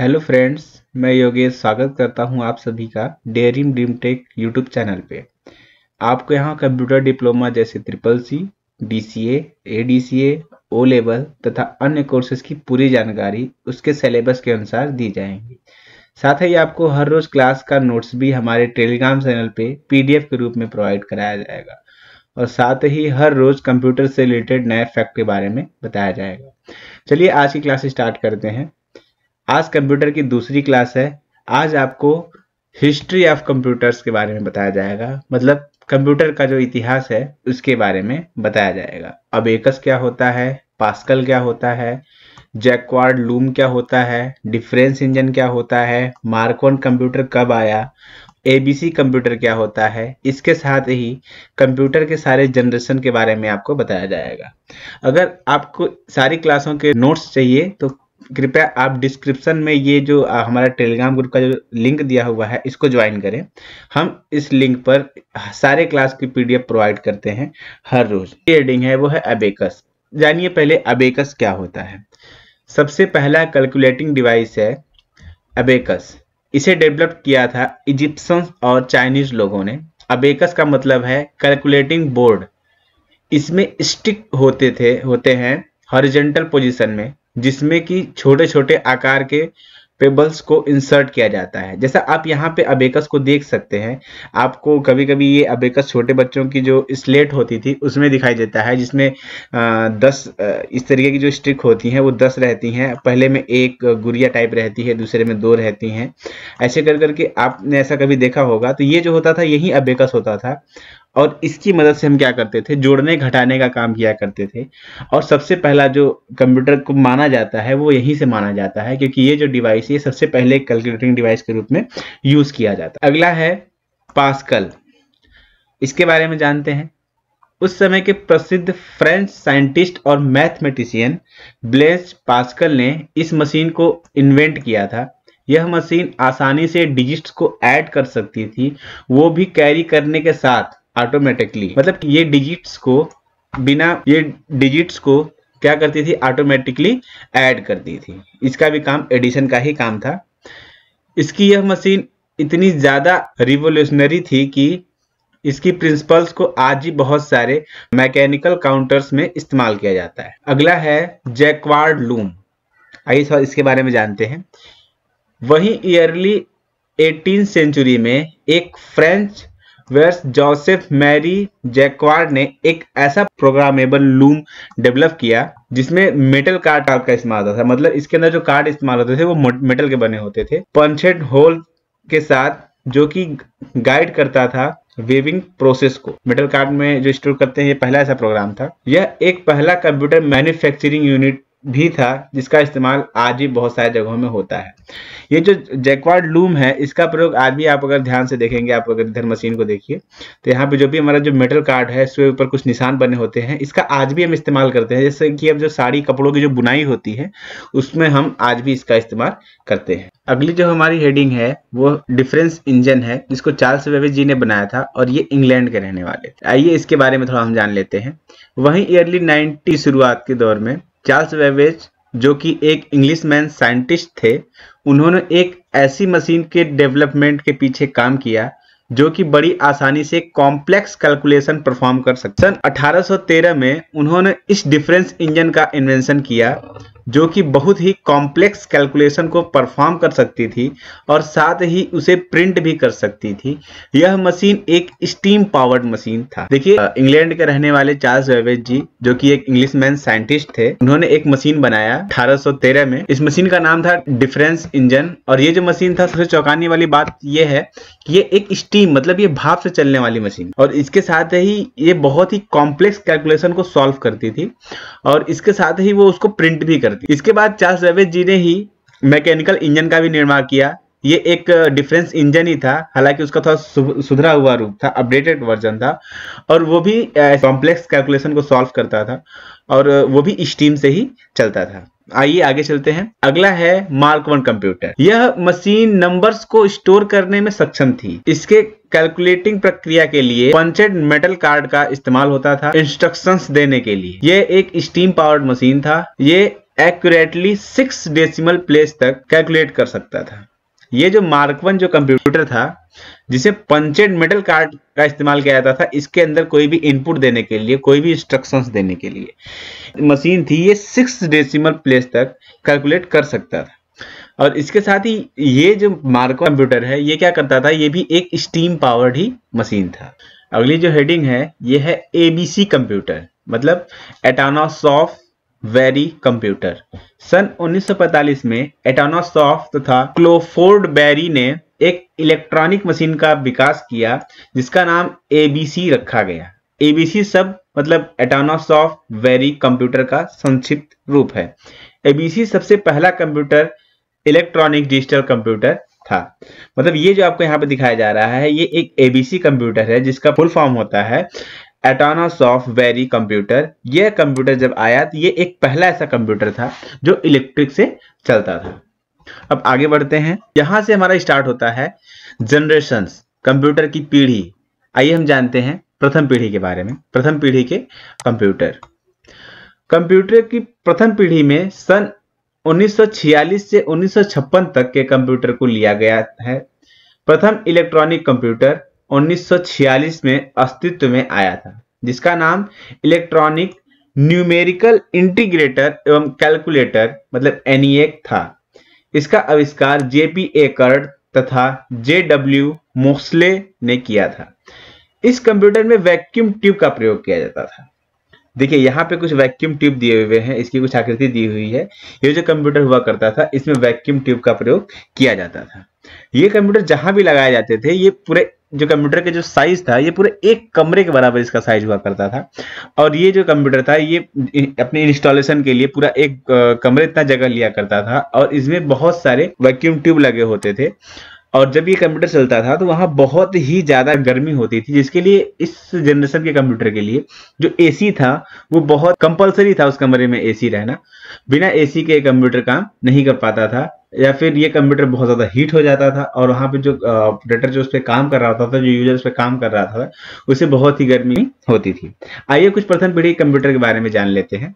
Hello friends, मैं योगेश स्वागत करता हूँ आप सभी का Daring Dream Tech YouTube channel पे। आपको यहाँ कंप्यूटर डिप्लोमा जैसे triple C D C A D C A O level तथा अन्य कोर्सेज की पूरी जानकारी उसके सिलेबस के अनुसार दी जाएँगी। साथ ही आपको हर रोज क्लास का नोट्स भी हमारे टेलीग्राम चैनल पे पीडीएफ के रूप में प्रोवाइड कराया जाएगा और साथ ही हर रोज कंप्यूटर से रिलेटेड नए फैक्ट के बारे में बताया जाएगा। चलिए आज की क्लास स्टार्ट करते हैं। आज कंप्यूटर की दूसरी क्लास है। आज आपको हिस्ट्री ऑफ़ कंप्यूटर्स के बारे में बताया जाएगा। मतलब कंप्यूटर का जो इतिहास है, उसके बारे में बताया जाएगा। अब एकस क्या होता है? पास्कल क्या होता है? जैकवार्ड लूम क्या होता है? डिफरेंस इंजन क्या होता है? मार्कोन कंप्यूटर कब आया? एबीसी कंप्यूटर क्या होता है? इसके साथ ही कंप्यूटर के सारे जनरेशन के बारे में आपको बताया जाएगा। अगर आपको सारी क्लासों के नोट्स चाहिए तो कृपया आप डिस्क्रिप्शन में ये जो हमारा टेलीग्राम ग्रुप का जो लिंक दिया हुआ है, इसको ज्वाइन करें। हम इस लिंक पर सारे क्लास की पीडीएफ प्रोवाइड करते हैं हर रोज। हेडिंग है, वो है अबेकस जानिए पहले अबेकस क्या होता है। सबसे पहला कैलकुलेटिंग डिवाइस है अबेकस इसे डेवलप किया था इजिप्शियन और चाइनीज़ लोगों ने। अबेकस का मतलब है कैलकुलेटिंग बोर्ड इसमें स्टिक होते थे, होते हैं हॉरिजेंटल पोजीशन में। जिसमें कि छोटे छोटे आकार के पेबल्स को इंसर्ट किया जाता है। जैसा आप यहाँ पे अबेकस को देख सकते हैं, आपको कभी कभी ये अबेकस छोटे बच्चों की जो स्लेट होती थी, उसमें दिखाई देता है, जिसमें दस इस तरीके की जो स्ट्रिक होती हैं, वो दस रहती हैं। पहले में एक गुड़िया टाइप रहती है, दूसरे में दो रहती हैं। ऐसे कर करके आपने ऐसा कभी देखा होगा तो ये जो होता था, यही अबेकस होता था। और इसकी मदद से हम क्या करते थे? जोड़ने, घटाने का काम किया करते थे। और सबसे पहला जो कंप्यूटर को माना जाता है, वो यहीं से माना जाता है, क्योंकि ये जो डिवाइस ये सबसे पहले कैलकुलेटिंग डिवाइस के रूप में यूज़ किया जाता है। अगला है पास्कल इसके बारे में जानते हैं। उस समय के प्रसिद्ध फ्रेंच साइंटिस्ट और मैथमेटिशियन ब्लेस पास्कल ने इस मशीन को इन्वेंट किया था। यह मशीन आसानी से डिजिट्स को ऐड कर सकती थी। वो भी कैरी करने के साथ ऑटोमेटिकली मतलब ये डिजिट्स को बिना, ये डिजिट्स को क्या करती थी? ऑटोमेटिकली ऐड करती थी। इसका भी काम एडिशन का ही काम था। इसकी यह मशीन इतनी ज़्यादा रिवोल्यूशनरी थी कि इसकी प्रिंसिपल्स को आज ही बहुत सारे मैकेनिकल काउंटर्स में इस्तेमाल किया जाता है। अगला है जैकवार्ड लूम आइए सर इसके बारे में जानते हैं। वही ईयरली एटीन सेंचुरी में एक French waste Joseph Marie Jacquard ने एक ऐसा प्रोग्रामेबल लूम डेवलप किया जिसमें मेटल कार्ड का इस्तेमाल होता था। मतलब इसके अंदर जो कार्ड इस्तेमाल होते थे, वो मेटल के बने होते थे। पंचेड होल के साथ जो कि गाइड करता था वेविंग प्रोसेस को। मेटल कार्ड में जो स्टोर करते हैं, ये पहला ऐसा प्रोग्राम था। यह एक पहला कंप्यूटर मैन्युफैक्चरिंग यूनिट भी था, जिसका इस्तेमाल आज भी बहुत सारे जगहों में होता है। ये जो जैकवार्ड लूम है, इसका प्रयोग आज भी आप अगर ध्यान से देखेंगे, आप अगर इधर मशीन को देखिए तो यहाँ पे जो भी हमारा जो मेटल कार्ड है, इसके ऊपर कुछ निशान बने होते हैं। इसका आज भी हम इस्तेमाल करते हैं, जैसे कि अब जो साड़ी, कपड़ों की जो बुनाई होती है, उसमें हम आज भी इसका इस्तेमाल करते हैं। अगली जो हमारी हेडिंग है, वो डिफरेंस इंजन है, जिसको चार्ल्स वेवेज जी ने बनाया था, और ये इंग्लैंड के रहने वाले आइए इसके बारे में थोड़ा हम जान लेते हैं। वहीं ईयरली नाइनटी शुरुआत के दौर में चार्ल्स वेवेज जो कि एक इंग्लिश मैन साइंटिस्ट थे, उन्होंने एक ऐसी मशीन के डेवलपमेंट के पीछे काम किया, जो कि बड़ी आसानी से कॉम्प्लेक्स कैलकुलेशन परफॉर्म कर सकते सन 1813 में उन्होंने इस डिफरेंस इंजन का इन्वेंशन किया जो कि बहुत ही कॉम्प्लेक्स कैलकुलेशन को परफॉर्म कर सकती थी और साथ ही उसे प्रिंट भी कर सकती थी। यह मशीन एक स्टीम पावर्ड मशीन था। देखिए इंग्लैंड के रहने वाले चार्ल्स वेवेज जी, जो कि एक इंग्लिश मैन साइंटिस्ट थे, उन्होंने एक मशीन बनाया 1813 में। इस मशीन का नाम था डिफरेंस इंजन और ये जो मशीन था, सबसे चौंकाने वाली बात यह है कि ये एक स्टीम मतलब ये भाप से चलने वाली मशीन और इसके साथ ही ये बहुत ही कॉम्प्लेक्स कैलकुलेशन को सॉल्व करती थी और इसके साथ ही वो उसको प्रिंट भी करती। थी इसके बाद चार्ल्स वेवेज जी ने ही मैकेनिकल इंजन का भी निर्माण किया। ये एक डिफरेंस इंजन ही था। हालाँकि उसका थोड़ा सुधरा हुआ रूप था, अपडेटेड वर्जन था। और वो भी कॉम्प्लेक्स कैलकुलेशन को सॉल्व करता था। और वो भी स्टीम से ही चलता था। आइए आगे चलते हैं। अगला है मार्क वन कंप्यूटर। यह मशीन नंबर्स को स्टोर करने में सक्षम थी। इसके कैलकुलेटिंग प्रक्रिया के लिए पंचेड मेटल कार्ड का इस्तेमाल होता था इंस्ट्रक्शंस देने के लिए। यह एक स्टीम पावर्ड मशीन था। ये एक्यूरेटली सिक्स डेसिमल प्लेस तक कैलकुलेट कर सकता था। ये जो मार्क वन जो कंप्यूटर था, जिसे पंचेड मेटल कार्ड का इस्तेमाल किया जाता था, इसके अंदर कोई भी इनपुट देने के लिए, कोई भी इंस्ट्रक्शंस देने के लिए मशीन थी ये सिक्स डेसिमल प्लेस तक कैलकुलेट कर सकता था। और इसके साथ ही ये जो मार्को कंप्यूटर है, ये क्या करता था, ये भी एक स्टीम पावर्ड ही मशीन था। अगली जो हेडिंग है, ये है एबीसी कंप्यूटर मतलब एटानोसॉफ वेरी कंप्यूटर। सन 1945 में एटानोसॉफ तथा क्लोफोर्ड बेरी ने एक इलेक्ट्रॉनिक मशीन का विकास किया, जिसका नाम एबीसी रखा गया। एबीसी सब मतलब एटानोसॉफ वेरी कंप्यूटर का संक्षिप्त रूप है। एबीसी सबसे पहला कंप्यूटर, इलेक्ट्रॉनिक डिजिटल कंप्यूटर था। मतलब ये जो आपको यहाँ पे दिखाया जा रहा है, ये एक एबीसी कंप्यूटर है, जिसका फुल फॉर्म होता है एटोनस ऑफ़ वेरी कंप्यूटर यह कंप्यूटर जब आया तो ये एक पहला ऐसा कंप्यूटर था जो इलेक्ट्रिक से चलता था। अब आगे बढ़ते हैं। यहाँ से हमारा स्टार्ट होता है जनरेशन कंप्यूटर की पीढ़ी। आइए हम जानते हैं प्रथम पीढ़ी के बारे में, प्रथम पीढ़ी के कंप्यूटर कंप्यूटर की प्रथम पीढ़ी में सन 1946 से 1956 तक के कंप्यूटर को लिया गया है। प्रथम इलेक्ट्रॉनिक कंप्यूटर 1946 में अस्तित्व में आया था, जिसका नाम इलेक्ट्रॉनिक न्यूमेरिकल इंटीग्रेटर एवं कैलकुलेटर मतलब एनईएक था। इसका आविष्कार जेपी एकर्ड तथा जे डब्ल्यू मोस्ले ने किया था। इस कंप्यूटर में वैक्यूम ट्यूब का प्रयोग किया जाता था। देखिए, यहाँ पे कुछ वैक्यूम ट्यूब दिए हुए हैं, इसकी कुछ आकृति दी हुई है। ये जो कंप्यूटर हुआ करता था, इसमें वैक्यूम ट्यूब का प्रयोग किया जाता था। ये कंप्यूटर जहाँ भी लगाए जाते थे, ये पूरे जो कंप्यूटर के जो साइज़ था, ये पूरे एक कमरे के बराबर इसका साइज़ हुआ करता था। और ये जो कंप्यूटर था, ये अपने इंस्टॉलेशन के लिए पूरा एक कमरे इतना जगह लिया करता था। और इसमें बहुत सारे वैक्यूम ट्यूब लगे होते थे। और जब ये कंप्यूटर चलता था तो वहाँ बहुत ही ज़्यादा गर्मी होती थी, जिसके लिए इस जनरेशन के कंप्यूटर के लिए जो एसी था, वो बहुत कंपलसरी था उस कमरे में एसी रहना। बिना एसी के कंप्यूटर काम नहीं कर पाता था, या फिर ये कंप्यूटर बहुत ज़्यादा हीट हो जाता था, और वहाँ पे जो ऑपरेटर जो उस पर काम कर रहा होता था, जो यूज़र उस पर काम कर रहा था, उसे बहुत ही गर्मी होती थी। आइए कुछ प्रथम पीढ़ी कंप्यूटर के बारे में जान लेते हैं।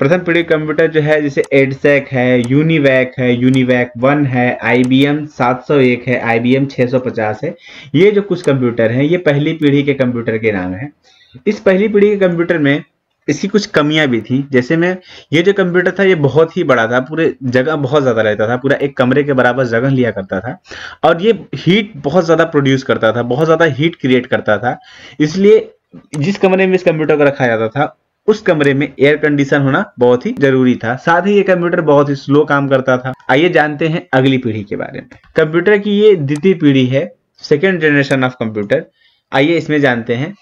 प्रथम पीढ़ी कंप्यूटर जो है, जैसे एडसेक है, यूनिवैक है, यूनिवैक वन है, आईबीएम 701 है, आईबीएम 650 है। ये जो कुछ कंप्यूटर हैं, ये पहली पीढ़ी के कंप्यूटर के नाम है। इस पहली पीढ़ी के कंप्यूटर में इसकी कुछ कमियाँ भी थी। जैसे में, ये जो कंप्यूटर था, ये बहुत ही बड़ा था, पूरे जगह बहुत ज़्यादा रहता था, पूरा एक कमरे के बराबर जगह लिया करता था। और ये हीट बहुत ज़्यादा प्रोड्यूस करता था, बहुत ज़्यादा हीट क्रिएट करता था। इसलिए जिस कमरे में इस कंप्यूटर को रखा जाता था उस कमरे में एयर कंडीशन होना बहुत ही ज़रूरी था। साथ ही ये कंप्यूटर बहुत ही स्लो काम करता था। आइए जानते हैं अगली पीढ़ी के बारे में। कंप्यूटर की ये द्वितीय पीढ़ी है सेकेंड जनरेशन ऑफ़ कंप्यूटर आइए इसमें जानते हैं।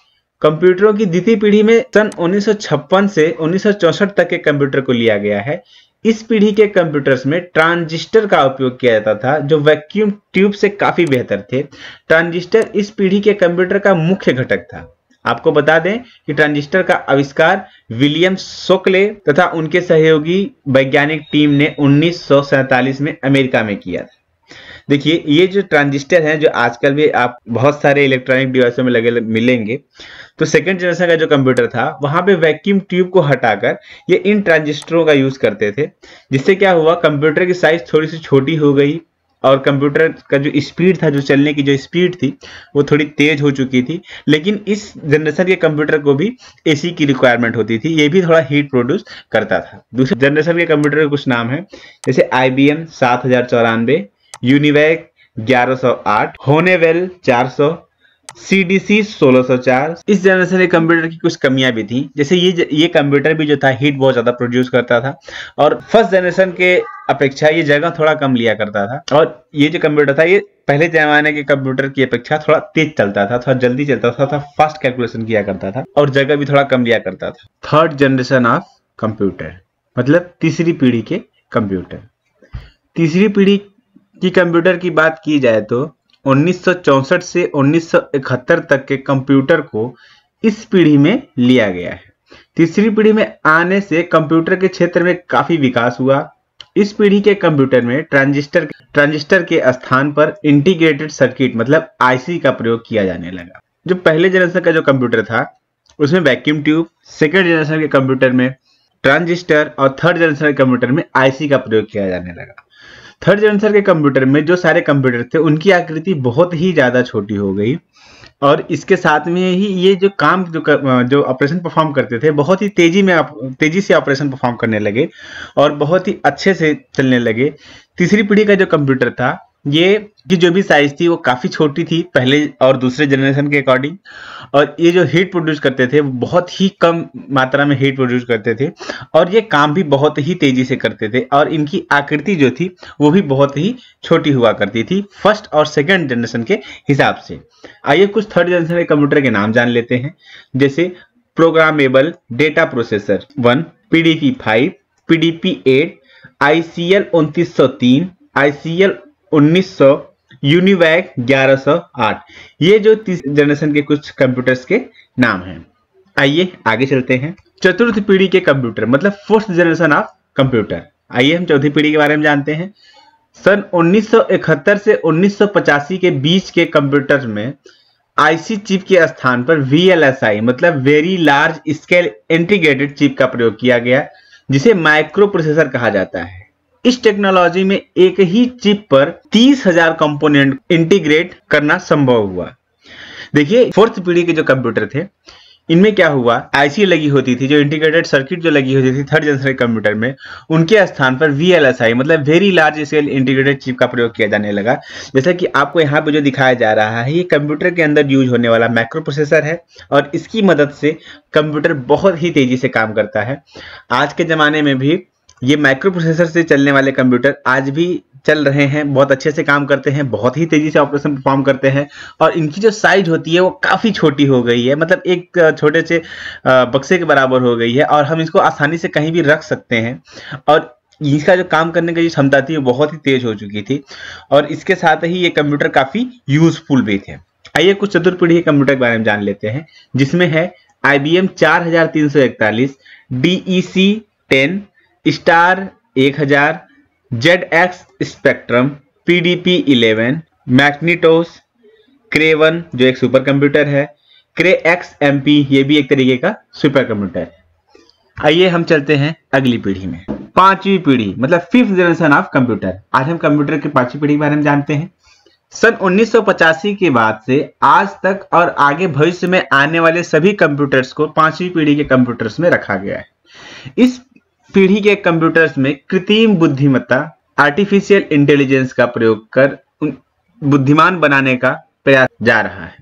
कंप्यूटरों की द्वितीय पीढ़ी में सन 1956 से 1964 तक के कंप्यूटर को लिया गया है। इस पीढ़ी के कंप्यूटर्स में ट्रांजिस्टर का उपयोग किया जाता था, जो वैक्यूम ट्यूब से काफ़ी बेहतर थे। ट्रांजिस्टर इस पीढ़ी के कंप्यूटर का मुख्य घटक था। आपको बता दें कि ट्रांजिस्टर का आविष्कार विलियम सोकले तथा उनके सहयोगी वैज्ञानिक टीम ने उन्नीस में अमेरिका में किया था। देखिए, ये जो ट्रांजिस्टर हैं, जो आजकल भी आप बहुत सारे इलेक्ट्रॉनिक डिवाइसों में लगे मिलेंगे तो सेकेंड जनरेशन का जो कंप्यूटर था, वहाँ पे वैक्यूम ट्यूब को हटाकर ये इन ट्रांजिस्टरों का यूज़ करते थे। जिससे क्या हुआ कंप्यूटर की साइज़ थोड़ी सी छोटी हो गई और कंप्यूटर का जो स्पीड था, जो चलने की जो स्पीड थी, वो थोड़ी तेज हो चुकी थी। लेकिन इस जनरेशन के कंप्यूटर को भी एसी की रिक्वायरमेंट होती थी। ये भी थोड़ा हीट प्रोड्यूस करता था। दूसरे जनरेशन के कंप्यूटर के कुछ नाम है। जैसे आई बी एम सात हज़ार चौरानवे यूनिवैक ग्यारह सौ आठ होनेवेल चार सौ सी डी सी सोलह सौ चार। इस जनरेशन के कंप्यूटर की कुछ कमियाँ भी थी। जैसे ये ये कंप्यूटर भी जो था हीट बहुत ज़्यादा प्रोड्यूस करता था। और फ़र्स्ट जनरेशन के अपेक्षा ये जगह थोड़ा कम लिया करता था। और ये जो कंप्यूटर था, ये पहले जमाने के कंप्यूटर की अपेक्षा थोड़ा तेज चलता था, थोड़ा जल्दी चलता था, थोड़ा फास्ट कैलकुलेशन किया करता था और जगह भी थोड़ा कम लिया करता था। थर्ड जनरेशन ऑफ़ कंप्यूटर मतलब तीसरी पीढ़ी के कंप्यूटर तीसरी पीढ़ी की कंप्यूटर की बात की जाए तो 1964 से 1971 तक के कंप्यूटर को इस पीढ़ी में लिया गया है। तीसरी पीढ़ी में आने से कंप्यूटर के क्षेत्र में काफ़ी विकास हुआ। इस पीढ़ी के कंप्यूटर में ट्रांजिस्टर ट्रांजिस्टर के स्थान पर इंटीग्रेटेड सर्किट मतलब आईसी का प्रयोग किया जाने लगा। जो पहले जनरेशन का जो कंप्यूटर था, उसमें वैक्यूम ट्यूब सेकेंड जनरेशन के कंप्यूटर में ट्रांजिस्टर और थर्ड जनरेशन के कंप्यूटर में आईसी का प्रयोग किया जाने लगा। थर्ड जनरेशन के कंप्यूटर में जो सारे कंप्यूटर थे उनकी आकृति बहुत ही ज़्यादा छोटी हो गई। और इसके साथ में ही ये जो काम जो कर, जो ऑपरेशन परफॉर्म करते थे बहुत ही तेज़ी में तेज़ी से ऑपरेशन परफॉर्म करने लगे और बहुत ही अच्छे से चलने लगे। तीसरी पीढ़ी का जो कंप्यूटर था ये की जो भी साइज़ थी वो काफ़ी छोटी थी पहले और दूसरे जनरेशन के अकॉर्डिंग और ये जो हीट प्रोड्यूस करते थे, वो बहुत ही कम मात्रा में हीट प्रोड्यूस करते थे और ये काम भी बहुत ही तेज़ी से करते थे और इनकी आकृति जो थी, वो भी बहुत ही छोटी हुआ करती थी फ़र्स्ट और सेकेंड जनरेशन के हिसाब से। आइए कुछ थर्ड जनरेशन के कंप्यूटर के नाम जान लेते हैं। जैसे programmable data processor one P D P five P D P eight I C L उनतीस सौ तीन आई सी एल 1900 यूनिवैक 1108 ये जो तीस जनरेशन के कुछ कंप्यूटर्स के नाम हैं। आइए, आगे चलते हैं। चतुर्थ पीढ़ी के कंप्यूटर मतलब फोर्थ जनरेशन ऑफ़ कंप्यूटर आइए, हम चौथी पीढ़ी के बारे में जानते हैं। सन 1971 से 1985 के बीच के कंप्यूटर में आईसी चिप के स्थान पर वीएलएसआई मतलब very large scale integrated chip का प्रयोग किया गया, जिसे माइक्रो प्रोसेसर कहा जाता है। इस टेक्नोलॉजी में एक ही चिप पर तीस हज़ार कंपोनेंट इंटीग्रेट करना संभव हुआ। देखिए, फोर्थ पीढ़ी के जो कंप्यूटर थे, इनमें क्या हुआ? आईसी लगी होती थी, जो इंटीग्रेटेड सर्किट जो लगी होती थी थर्ड जनरेशन कंप्यूटर में, उनके स्थान पर वीएलएसआई मतलब very large scale integrated chip का प्रयोग किया जाने लगा। जैसा कि आपको यहाँ पे जो दिखाया जा रहा है, ये कंप्यूटर के अंदर यूज़ होने वाला माइक्रो प्रोसेसर है, और इसकी मदद से कंप्यूटर बहुत ही तेज़ी से काम करता है। आज के जमाने में भी ये माइक्रो प्रोसेसर से चलने वाले कंप्यूटर आज भी चल रहे हैं, बहुत अच्छे से काम करते हैं, बहुत ही तेज़ी से ऑपरेशन परफॉर्म करते हैं और इनकी जो साइज़ होती है वो काफ़ी छोटी हो गई है मतलब एक छोटे से बक्से के बराबर हो गई है और हम इसको आसानी से कहीं भी रख सकते हैं और इसका जो काम करने की जो क्षमता थी वो बहुत ही तेज हो चुकी थी और इसके साथ ही ये कंप्यूटर काफ़ी यूजफुल भी थे। आइए कुछ चतुर्पीढ़ी कंप्यूटर के बारे में जान लेते हैं, जिसमें है आई बी एम चार हज़ार तीन सौ इकतालीस डी सी टेन स्टार एक हज़ार, Z X spectrum, P D P eleven, मैग्नीटोस क्रेवन जो एक सुपर कंप्यूटर है, क्रे एक्स एम पी, ये भी एक तरीके का सुपर कंप्यूटर है। आइए हम चलते हैं अगली पीढ़ी में। पांचवी पीढ़ी मतलब फिफ्थ जनरेशन ऑफ़ कंप्यूटर। आज हम कंप्यूटर की पांचवी पीढ़ी के बारे में जानते हैं। सन 1985 के बाद से आज तक और आगे भविष्य में आने वाले सभी कंप्यूटर्स को पांचवी पीढ़ी के कंप्यूटर्स में रखा गया है। इस पीढ़ी के कंप्यूटर्स में कृत्रिम बुद्धिमत्ता आर्टिफिशियल इंटेलिजेंस का प्रयोग कर बुद्धिमान बनाने का प्रयास जा रहा है,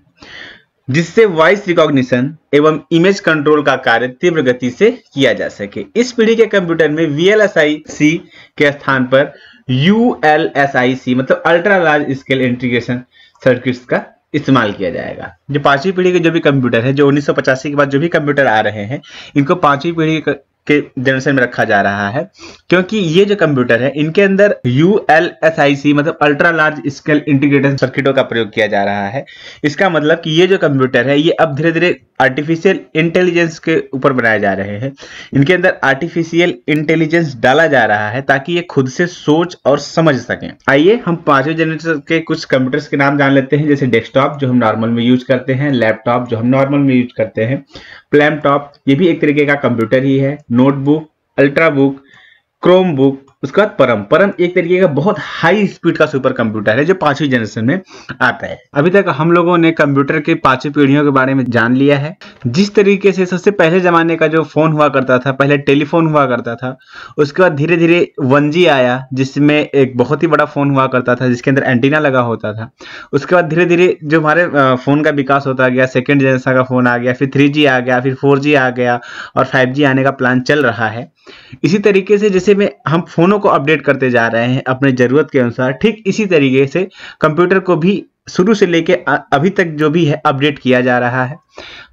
जिससे वॉइस रिकॉग्निशन एवं इमेज कंट्रोल का कार्य तीव्र गति से किया जा सके। इस पीढ़ी के कंप्यूटर में सी के स्थान पर सी मतलब ultra large scale integration circuits का इस्तेमाल किया जाएगा। जो पांचवी पीढ़ी के जो भी कंप्यूटर है, जो 1985 के बाद जो भी कंप्यूटर आ रहे हैं, इनको पांचवी पीढ़ी के जनरेशन में रखा जा रहा है, क्योंकि ये जो कंप्यूटर है, इनके अंदर U L S I C मतलब अल्ट्रा लार्ज स्केल इंटीग्रेटेड सर्किटों का प्रयोग किया जा रहा है। इसका मतलब कि ये जो कंप्यूटर है, ये अब धीरे धीरे आर्टिफिशियल इंटेलिजेंस के ऊपर बनाए जा रहे हैं। इनके अंदर आर्टिफिशियल इंटेलिजेंस डाला जा रहा है ताकि ये खुद से सोच और समझ सकें। आइए हम पाँचवें जनरेशन के कुछ कंप्यूटर्स के नाम जान लेते हैं, जैसे डेस्कटॉप जो हम नॉर्मल में यूज़ करते हैं लैपटॉप जो हम नॉर्मल में यूज़ करते हैं। प्लैमटॉप ये भी एक तरीके का कंप्यूटर ही है। नोटबुक अल्ट्राबुक क्रोम बुक उसके बाद परम। परम एक तरीके का बहुत हाई स्पीड का सुपर कंप्यूटर है, जो पांचवी जनरेशन में आता है। अभी तक हम लोगों ने कंप्यूटर के पांचवी पीढ़ियों के बारे में जान लिया है। जिस तरीके से सबसे पहले जमाने का जो फ़ोन हुआ करता था, पहले टेलीफोन हुआ करता था, उसके बाद धीरे धीरे वन आया, जिसमें एक बहुत ही बड़ा फ़ोन हुआ करता था, जिसके अंदर एंटीना लगा होता था। उसके बाद धीरे धीरे जो हमारे फ़ोन का विकास होता गया सेकेंड जनरेशन का फ़ोन आ गया, फिर थ्री आ गया, फिर फोर आ गया, और फाइव आने का प्लान चल रहा है। इसी तरीके से जैसे में, हम फोनों को अपडेट करते जा रहे हैं अपने ज़रूरत के अनुसार। ठीक इसी तरीके से कंप्यूटर को भी शुरू से लेके अभी तक जो भी है, अपडेट किया जा रहा है।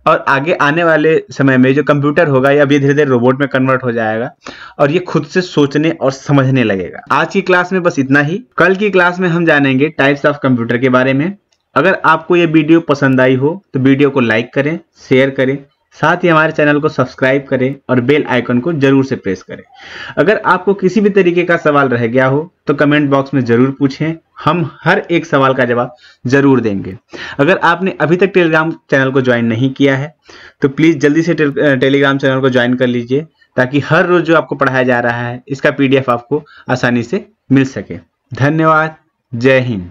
और आगे आने वाले समय में जो कंप्यूटर होगा, ये अभी धीरे धीरे रोबोट में कन्वर्ट हो जाएगा और ये खुद से सोचने और समझने लगेगा। आज की क्लास में बस इतना ही। कल की क्लास में हम जानेंगे टाइप्स ऑफ़ कंप्यूटर के बारे में। अगर आपको ये वीडियो पसंद आई हो तो वीडियो को लाइक करें शेयर करें। साथ ही हमारे चैनल को सब्सक्राइब करें और बेल आइकन को ज़रूर से प्रेस करें। अगर आपको किसी भी तरीके का सवाल रह गया हो तो कमेंट बॉक्स में ज़रूर पूछें। हम हर एक सवाल का जवाब ज़रूर देंगे। अगर आपने अभी तक टेलीग्राम चैनल को ज्वाइन नहीं किया है तो प्लीज़ जल्दी से टेलीग्राम चैनल को ज्वाइन कर लीजिए, ताकि हर रोज जो आपको पढ़ाया जा रहा है, इसका पीडीएफ आपको आसानी से मिल सके। धन्यवाद। जय हिंद।